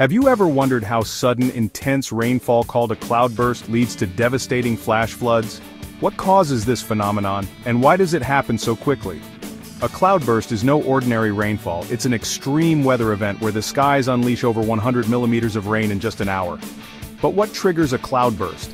Have you ever wondered how sudden, intense rainfall called a cloudburst leads to devastating flash floods? What causes this phenomenon, and why does it happen so quickly? A cloudburst is no ordinary rainfall, it's an extreme weather event where the skies unleash over 100 millimeters of rain in just an hour. But what triggers a cloudburst?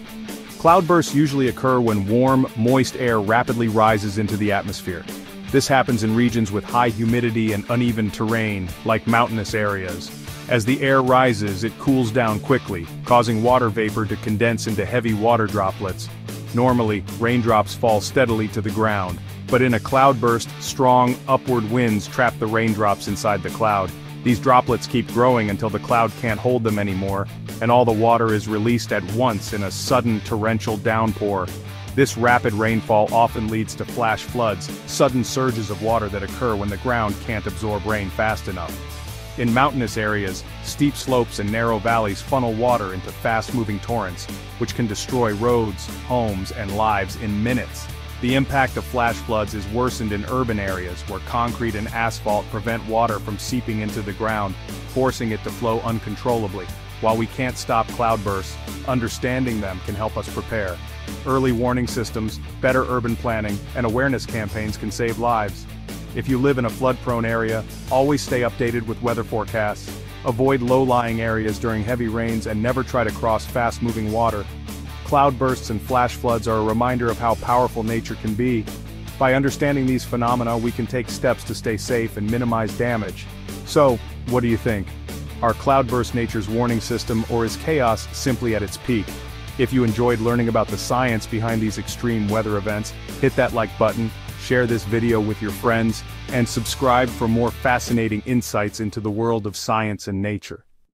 Cloudbursts usually occur when warm, moist air rapidly rises into the atmosphere. This happens in regions with high humidity and uneven terrain, like mountainous areas. As the air rises it cools down quickly, causing water vapor to condense into heavy water droplets. Normally, raindrops fall steadily to the ground, but in a cloudburst, strong, upward winds trap the raindrops inside the cloud. These droplets keep growing until the cloud can't hold them anymore, and all the water is released at once in a sudden torrential downpour. This rapid rainfall often leads to flash floods, sudden surges of water that occur when the ground can't absorb rain fast enough. In mountainous areas, steep slopes and narrow valleys funnel water into fast-moving torrents, which can destroy roads, homes, and lives in minutes. The impact of flash floods is worsened in urban areas where concrete and asphalt prevent water from seeping into the ground, forcing it to flow uncontrollably. While we can't stop cloudbursts, understanding them can help us prepare. Early warning systems, better urban planning, and awareness campaigns can save lives. If you live in a flood-prone area, always stay updated with weather forecasts, avoid low-lying areas during heavy rains and never try to cross fast-moving water. Cloudbursts and flash floods are a reminder of how powerful nature can be. By understanding these phenomena we can take steps to stay safe and minimize damage. So, what do you think? Are cloudbursts nature's warning system or is chaos simply at its peak? If you enjoyed learning about the science behind these extreme weather events, hit that like button, share this video with your friends, and subscribe for more fascinating insights into the world of science and nature.